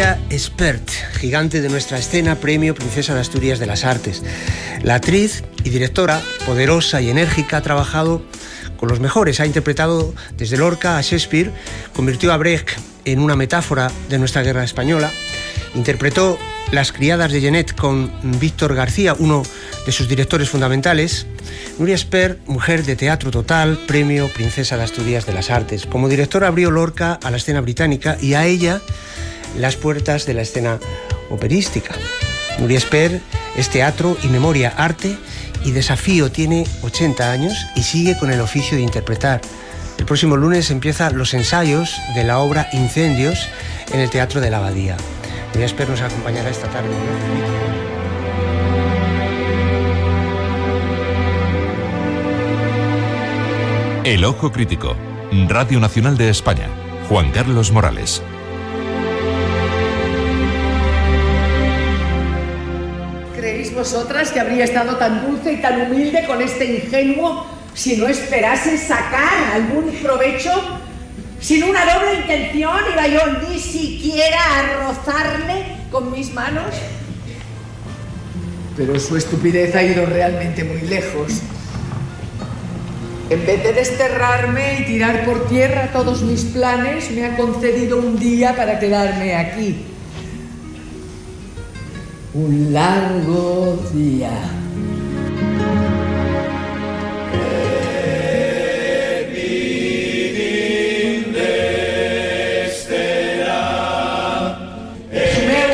Nuria Espert, gigante de nuestra escena, premio Princesa de Asturias de las Artes. La actriz y directora, poderosa y enérgica, ha trabajado con los mejores, ha interpretado desde Lorca a Shakespeare, convirtió a Brecht en una metáfora de nuestra guerra española, interpretó Las criadas de Genet con Víctor García, uno de sus directores fundamentales. Nuria Esper, mujer de teatro total, premio Princesa de Asturias de las Artes. Como directora abrió Lorca a la escena británica y a ella las puertas de la escena operística. Nuria Esper es teatro y memoria, arte y desafío. Tiene 80 años y sigue con el oficio de interpretar. El próximo lunes empieza los ensayos de la obra Incendios en el Teatro de la Abadía. Nuria Esper nos acompañará esta tarde. El Ojo Crítico, Radio Nacional de España, Juan Carlos Morales. Vosotras que habría estado tan dulce y tan humilde con este ingenuo si no esperase sacar algún provecho? Sin una doble intención iba yo ni siquiera a rozarle con mis manos. Pero su estupidez ha ido realmente muy lejos. En vez de desterrarme y tirar por tierra todos mis planes, me ha concedido un día para quedarme aquí. Un largo día.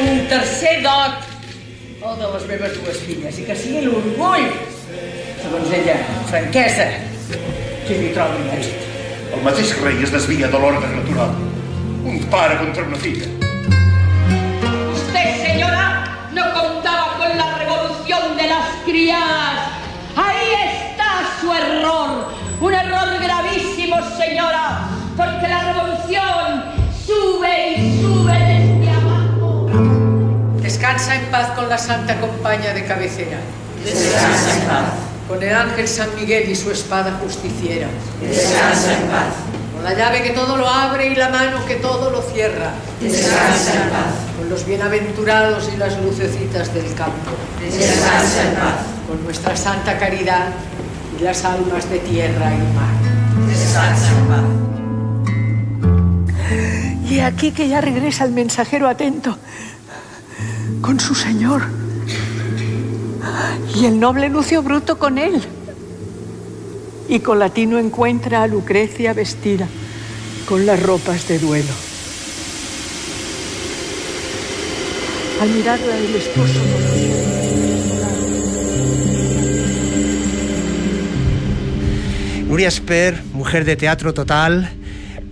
Un tercer dot, o de les meves dues filles, i que sigui l'orgull, segons ella, franquesa, qui li trobi mèrit. El mateix rei es desvia de l'ordre natural. Un pare contra una filla. De las criadas. Ahí está su error. Un error gravísimo, señora, porque la revolución sube y sube desde abajo. Descansa en paz con la santa compañía de cabecera. Descansa en paz. Con el ángel San Miguel y su espada justiciera. Descansa en paz. Con la llave que todo lo abre y la mano que todo lo cierra. Descansa en paz. Con los bienaventurados y las lucecitas del campo. Descansa en paz. Con nuestra santa caridad y las almas de tierra y mar. Y aquí que ya regresa el mensajero atento con su señor. Y el noble Lucio Bruto con él. Y Colatino encuentra a Lucrecia vestida con las ropas de duelo. Al mirarla el esposo Nuria Esper, mujer de teatro total,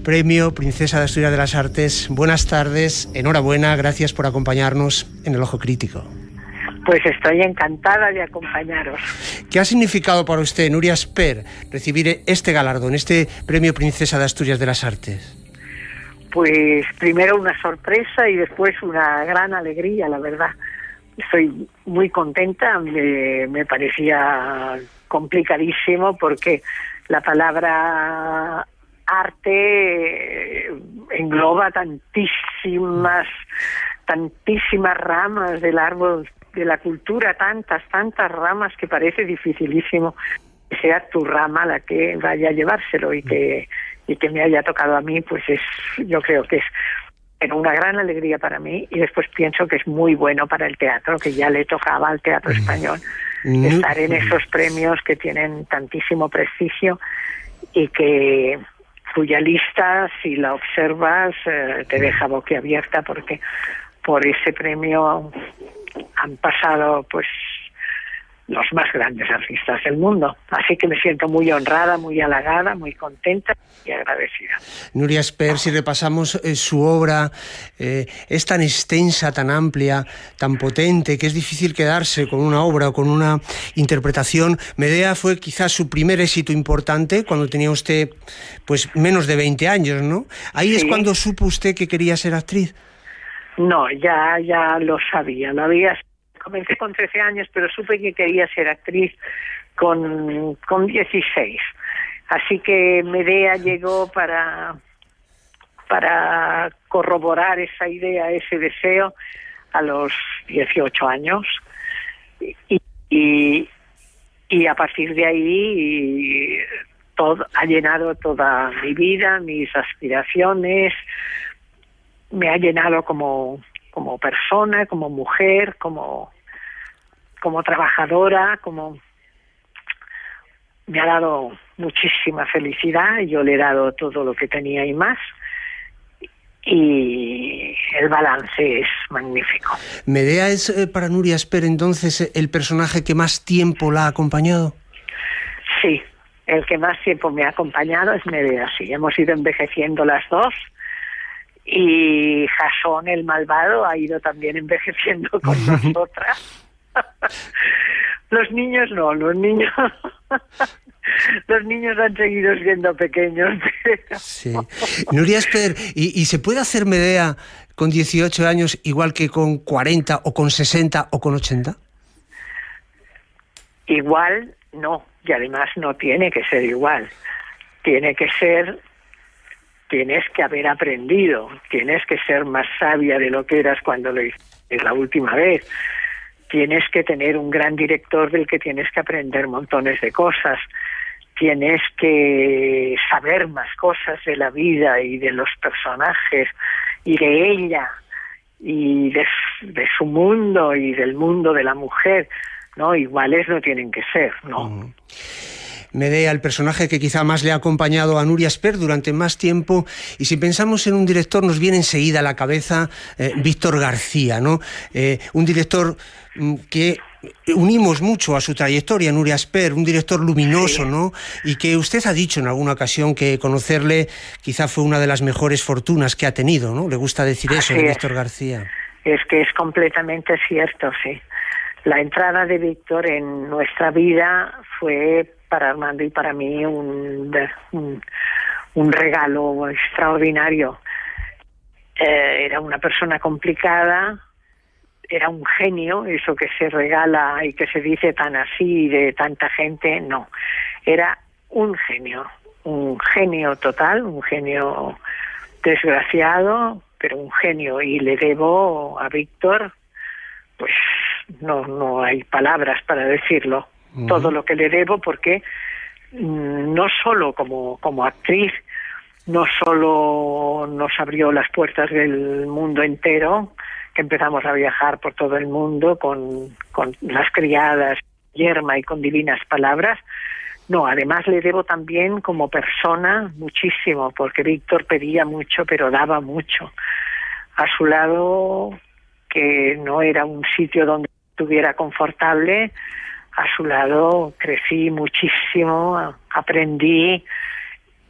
premio Princesa de Asturias de las Artes. Buenas tardes, enhorabuena, gracias por acompañarnos en el Ojo Crítico. Pues estoy encantada de acompañaros. ¿Qué ha significado para usted, Nuria Esper, recibir este galardón, este premio Princesa de Asturias de las Artes? Pues primero una sorpresa y después una gran alegría, la verdad. Estoy muy contenta, me, me parecía complicadísimo porque la palabra arte eh, engloba tantísimas, tantísimas ramas del árbol de la cultura, tantas, tantas ramas que parece dificilísimo que sea tu rama la que vaya a llevárselo y que, y que me haya tocado a mí, pues es, yo creo que es una gran alegría para mí y después pienso que es muy bueno para el teatro, que ya le tocaba al teatro español estar en esos premios que tienen tantísimo prestigio y que cuya lista, si la observas, eh, te deja boquiabierta porque por ese premio han pasado pues los más grandes artistas del mundo. Así que me siento muy honrada, muy halagada, muy contenta y agradecida. Nuria Esper, si repasamos eh, su obra, eh, es tan extensa, tan amplia, tan potente, que es difícil quedarse con una obra o con una interpretación. Medea fue quizás su primer éxito importante cuando tenía usted pues menos de 20 años, ¿no? Ahí es cuando supo usted que quería ser actriz. No, ya, ya lo sabía, lo había. Comencé con 13 años, pero supe que quería ser actriz con, con 16. Así que Medea llegó para, para corroborar esa idea, ese deseo, a los 18 años. Y, y, y a partir de ahí todo, ha llenado toda mi vida, mis aspiraciones, me ha llenado como, como persona, como mujer, como, como trabajadora, como me ha dado muchísima felicidad, yo le he dado todo lo que tenía y más y el balance es magnífico. ¿Medea es eh, para Nuria Esper entonces el personaje que más tiempo la ha acompañado? Sí, el que más tiempo me ha acompañado es Medea, sí. Hemos ido envejeciendo las dos y Jasón el malvado ha ido también envejeciendo con nosotras. los niños no, los niños los niños han seguido siendo pequeños. Sí. Nuria Esper, ¿y, ¿y se puede hacer Medea con 18 años igual que con 40 o con 60 o con 80? Igual no, y además no tiene que ser igual. Tiene que ser, tienes que haber aprendido, tienes que ser más sabia de lo que eras cuando lo hiciste la última vez. Tienes que tener un gran director del que tienes que aprender montones de cosas. Tienes que saber más cosas de la vida y de los personajes y de ella y de, su mundo y del mundo de la mujer ¿no? Iguales no tienen que ser, ¿no? Medea, el personaje que quizá más le ha acompañado a Nuria Sper durante más tiempo. Y si pensamos en un director, nos viene enseguida a la cabeza eh, Víctor García, ¿no? Eh, un director mm, que unimos mucho a su trayectoria, Nuria Sper, un director luminoso, ¿no? Y que usted ha dicho en alguna ocasión que conocerle quizá fue una de las mejores fortunas que ha tenido, ¿no? Le gusta decir eso de Víctor García. Es que es completamente cierto, sí. La entrada de Víctor en nuestra vida fue para Armando y para mí un, un, regalo extraordinario. Eh, era una persona complicada, era un genio, eso que se regala y que se dice tan así de tanta gente, no. Era un genio, un genio total, un genio desgraciado, pero un genio. Y le debo a Víctor, pues no, no hay palabras para decirlo. Todo lo que le debo porque mm, no solo como, como actriz, no solo nos abrió las puertas del mundo entero, que empezamos a viajar por todo el mundo con, con las criadas, yerma y con divinas palabras, no, además le debo también como persona muchísimo, porque Víctor pedía mucho, pero daba mucho. A su lado, que no era un sitio donde estuviera confortable, a su lado crecí muchísimo, aprendí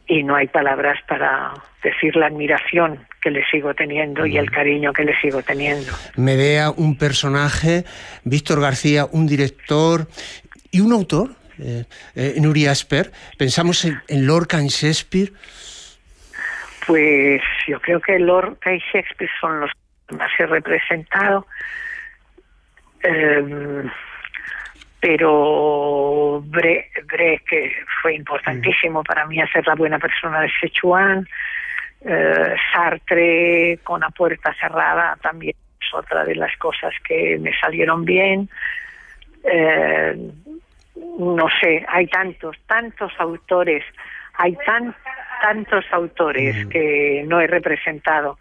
y no hay palabras para decir la admiración que le sigo teniendo y el cariño que le sigo teniendo. Medea, un personaje, Víctor García, un director y un autor, eh, eh, Asper. Pensamos en, Lorca, en Shakespeare. Pues yo creo que Lorca y Shakespeare son los que más he representado Em, pero Bre, que fue importantísimo para mí hacer la buena persona de Sichuan, eh, Sartre con la puerta cerrada también es otra de las cosas que me salieron bien. Eh, no sé, hay tantos, tantos autores, hay tan, tantos autores que no he representado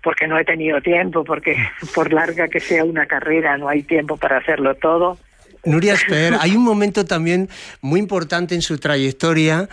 porque no he tenido tiempo, porque por larga que sea una carrera no hay tiempo para hacerlo todo. Nuria Esper, hay un momento también muy importante en su trayectoria,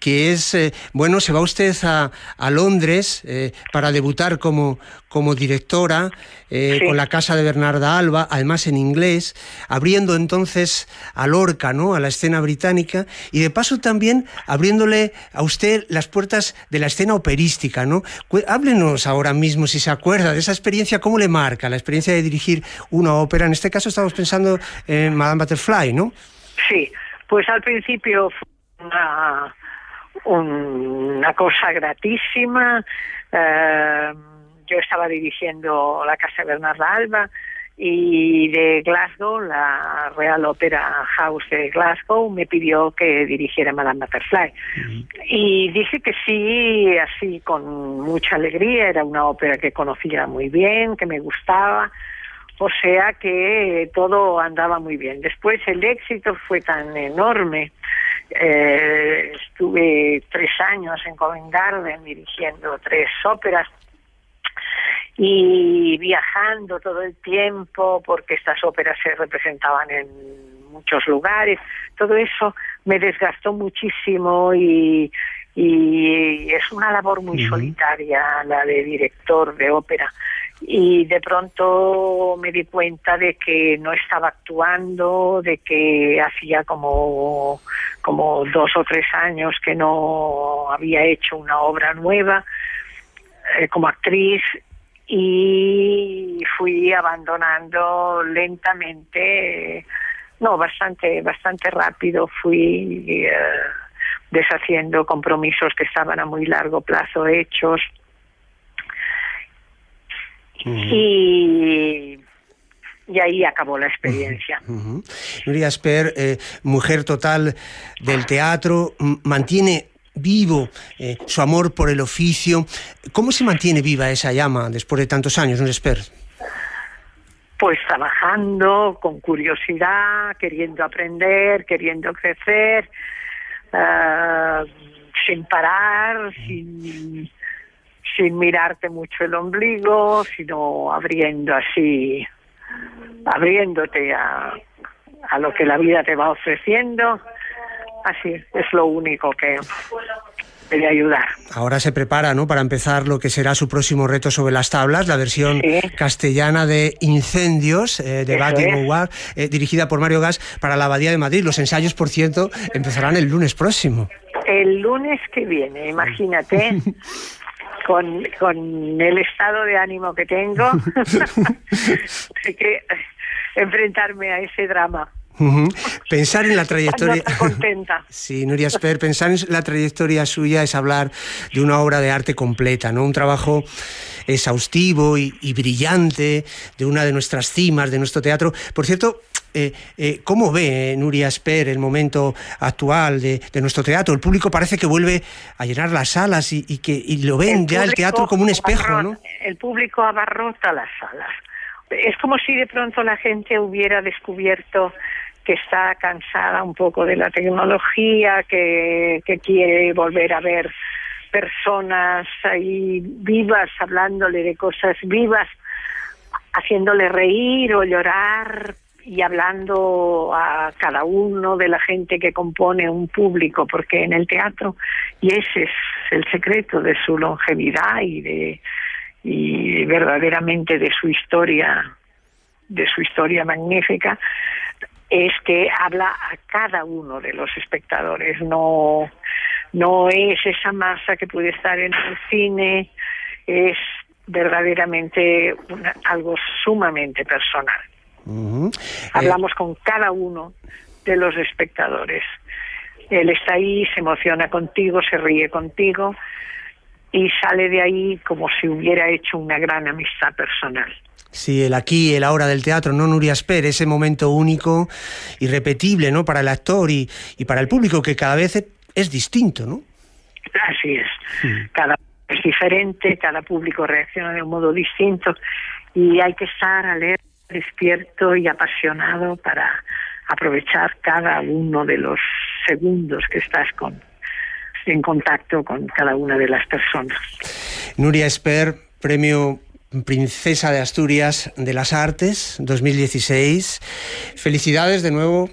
que es, eh, bueno, se va usted a, Londres eh, para debutar como, como directora eh, con la casa de Bernarda Alba, además en inglés, abriendo entonces a Lorca, ¿no? a la escena británica, y de paso también abriéndole a usted las puertas de la escena operística. ¿no? Háblenos ahora mismo, si se acuerda, de esa experiencia, ¿cómo le marca la experiencia de dirigir una ópera? En este caso estamos pensando en Madame Butterfly, ¿no? Sí, pues al principio fue una, una cosa gratísima. Eh, yo estaba dirigiendo la Casa Bernarda Alba y de Glasgow, la Real Opera House de Glasgow, me pidió que dirigiera Madame Butterfly. Y dije que sí, así con mucha alegría, era una ópera que conocía muy bien, que me gustaba, o sea que todo andaba muy bien. Después el éxito fue tan enorme. Eh, estuve tres años en Covent Garden dirigiendo tres óperas y viajando todo el tiempo porque estas óperas se representaban en muchos lugares. Todo eso me desgastó muchísimo y, y es una labor muy solitaria la de director de ópera. Y de pronto me di cuenta de que no estaba actuando, de que hacía como, como dos o tres años que no había hecho una obra nueva eh, como actriz y fui abandonando lentamente, no, bastante, bastante rápido fui eh, deshaciendo compromisos que estaban a muy largo plazo hechos. Y y ahí acabó la experiencia. Nuria Sper, eh, mujer total del teatro, mantiene vivo eh, su amor por el oficio. ¿Cómo se mantiene viva esa llama después de tantos años, un Esper? Pues trabajando con curiosidad, queriendo aprender, queriendo crecer, uh, sin parar, sin, sin mirarte mucho el ombligo, sino abriendo así, abriéndote a, a lo que la vida te va ofreciendo Así es lo único que puede ayudar. Ahora se prepara, ¿no? Para empezar lo que será su próximo reto sobre las tablas, la versión castellana de Incendios eh, de War, eh, dirigida por Mario Gas para la Abadía de Madrid. Los ensayos, por cierto, empezarán el lunes próximo. El lunes que viene, imagínate. con, con el estado de ánimo que tengo, hay que enfrentarme a ese drama. Pensar en la trayectoria. contenta. sí, Nuria Sper, pensar en la trayectoria suya es hablar de una obra de arte completa, ¿no? Un trabajo exhaustivo y, brillante de una de nuestras cimas de nuestro teatro. Por cierto, eh, eh, ¿cómo ve Nuria Sper el momento actual de, nuestro teatro? El público parece que vuelve a llenar las salas y, que y lo ven ya el teatro como un espejo, ¿no? El público abarrota las salas. Es como si de pronto la gente hubiera descubierto que está cansada un poco de la tecnología, que, quiere volver a ver personas ahí vivas, hablándole de cosas vivas, haciéndole reír o llorar y hablando a cada uno de la gente que compone un público, porque en el teatro, y ese es el secreto de su longevidad y de y verdaderamente de su historia, de su historia magnífica, es que habla a cada uno de los espectadores, no, no es esa masa que puede estar en el cine, es verdaderamente algo sumamente personal. Hablamos con cada uno de los espectadores. Él está ahí, se emociona contigo, se ríe contigo y sale de ahí como si hubiera hecho una gran amistad personal. Sí, el aquí, el ahora del teatro, ¿no, Nuria Sper? Ese momento único, irrepetible, ¿no? Para el actor y, y para el público, que cada vez es distinto, ¿no? Así es. Cada es diferente, cada público reacciona de un modo distinto y hay que estar alerta, despierto y apasionado para aprovechar cada uno de los segundos que estás con, en contacto con cada una de las personas. Nuria Esper, premio Princesa de Asturias de las Artes 2016. Felicidades de nuevo.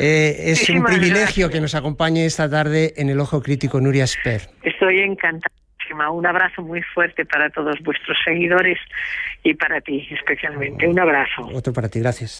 Eh, es un privilegio que nos acompañe esta tarde en el Ojo Crítico Nuria Esper. Estoy encantada. Un abrazo muy fuerte para todos vuestros seguidores y para ti especialmente. Un abrazo. Otro para ti, gracias.